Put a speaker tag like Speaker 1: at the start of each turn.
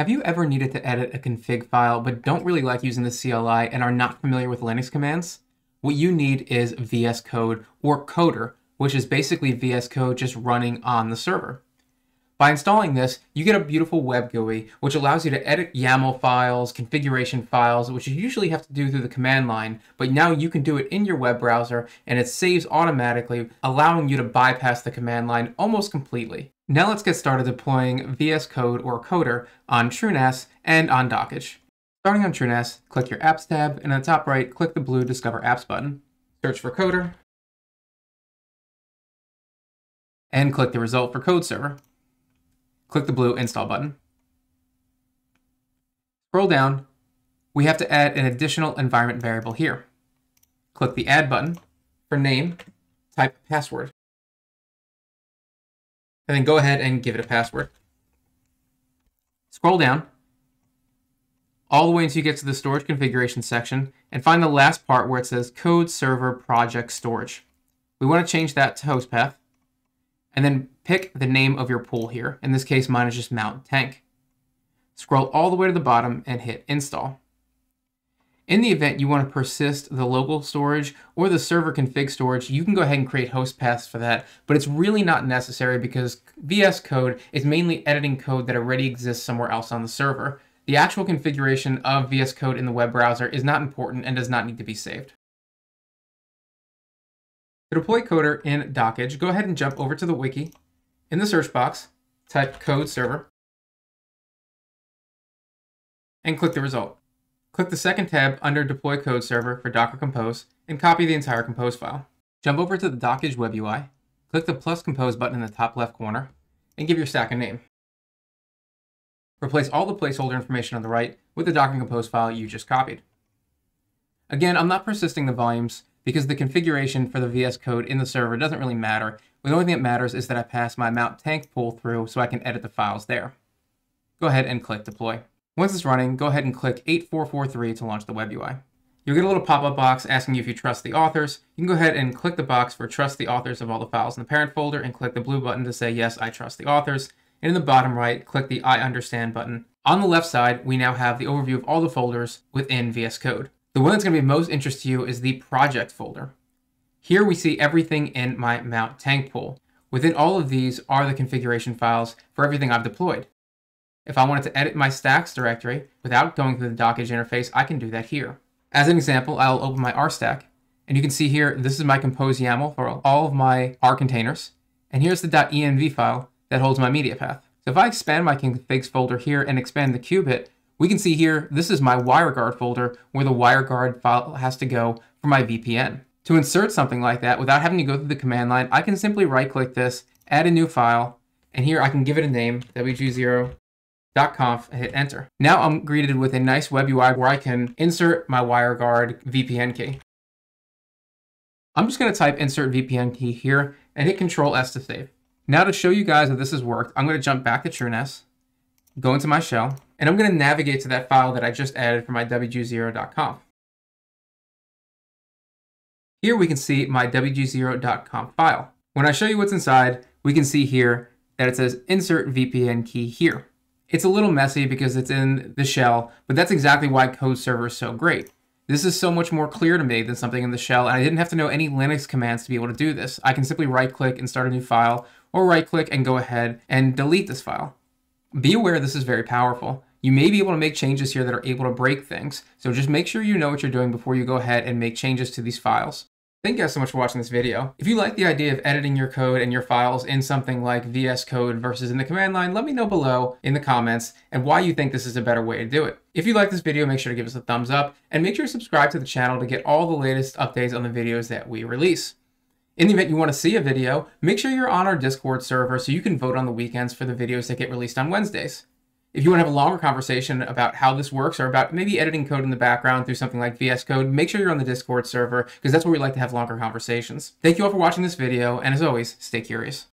Speaker 1: Have you ever needed to edit a config file but don't really like using the CLI and are not familiar with Linux commands? What you need is VS Code or Coder, which is basically VS Code just running on the server. By installing this, you get a beautiful web GUI, which allows you to edit YAML files, configuration files, which you usually have to do through the command line, but now you can do it in your web browser and it saves automatically, allowing you to bypass the command line almost completely. Now let's get started deploying VS Code or Coder on TrueNAS and on Dockge. Starting on TrueNAS, click your Apps tab, and on the top right, click the blue Discover Apps button. Search for Coder, and click the result for Code Server. Click the blue Install button. Scroll down, we have to add an additional environment variable here. Click the Add button. For name, type password and then go ahead and give it a password. Scroll down all the way until you get to the storage configuration section and find the last part where it says code server project storage. We want to change that to host path and then pick the name of your pool here. In this case, mine is just Mount Tank. Scroll all the way to the bottom and hit install. In the event you want to persist the local storage or the server config storage, you can go ahead and create host paths for that, but it's really not necessary because VS Code is mainly editing code that already exists somewhere else on the server. The actual configuration of VS Code in the web browser is not important and does not need to be saved. To deploy Coder in Dockge, go ahead and jump over to the wiki. In the search box, type code server, and click the result. Click the second tab under Deploy Code Server for Docker Compose and copy the entire Compose file. Jump over to the Dockge web UI, click the plus Compose button in the top left corner, and give your stack a name. Replace all the placeholder information on the right with the Docker Compose file you just copied. Again, I'm not persisting the volumes because the configuration for the VS Code in the server doesn't really matter. The only thing that matters is that I pass my mount tank pool through so I can edit the files there. Go ahead and click Deploy. Once it's running, go ahead and click 8443 to launch the web UI. You'll get a little pop-up box asking you if you trust the authors. You can go ahead and click the box for trust the authors of all the files in the parent folder and click the blue button to say, yes, I trust the authors. And in the bottom right, click the I understand button. On the left side, we now have the overview of all the folders within VS Code. The one that's going to be most interest to you is the project folder. Here we see everything in my Mount Tank pool. Within all of these are the configuration files for everything I've deployed. If I wanted to edit my stacks directory without going through the Dockge interface, I can do that here. As an example, I'll open my RStack, and you can see here, this is my compose YAML for all of my R containers, and here's the .env file that holds my media path. So if I expand my configs folder here and expand the qubit, we can see here, this is my WireGuard folder where the WireGuard file has to go for my VPN. To insert something like that without having to go through the command line, I can simply right click this, add a new file, and here I can give it a name, wg0.conf, and hit enter. Now I'm greeted with a nice web UI where I can insert my WireGuard VPN key. I'm just going to type insert VPN key here and hit Control S to save. Now to show you guys that this has worked, I'm going to jump back to TrueNAS, go into my shell, and I'm going to navigate to that file that I just added for my WG0.conf. Here we can see my WG0.conf file. When I show you what's inside, we can see here that it says insert VPN key here. It's a little messy because it's in the shell, but that's exactly why Code Server is so great. This is so much more clear to me than something in the shell, and I didn't have to know any Linux commands to be able to do this. I can simply right click and start a new file, or right click and go ahead and delete this file. Be aware this is very powerful. You may be able to make changes here that are able to break things, so just make sure you know what you're doing before you go ahead and make changes to these files. Thank you guys so much for watching this video. If you like the idea of editing your code and your files in something like VS Code versus in the command line, let me know below in the comments and why you think this is a better way to do it. If you like this video, make sure to give us a thumbs up and make sure to subscribe to the channel to get all the latest updates on the videos that we release. In the event you want to see a video, make sure you're on our Discord server so you can vote on the weekends for the videos that get released on Wednesdays. If you want to have a longer conversation about how this works or about maybe editing code in the background through something like VS Code, make sure you're on the Discord server because that's where we like to have longer conversations. Thank you all for watching this video, and as always, stay curious.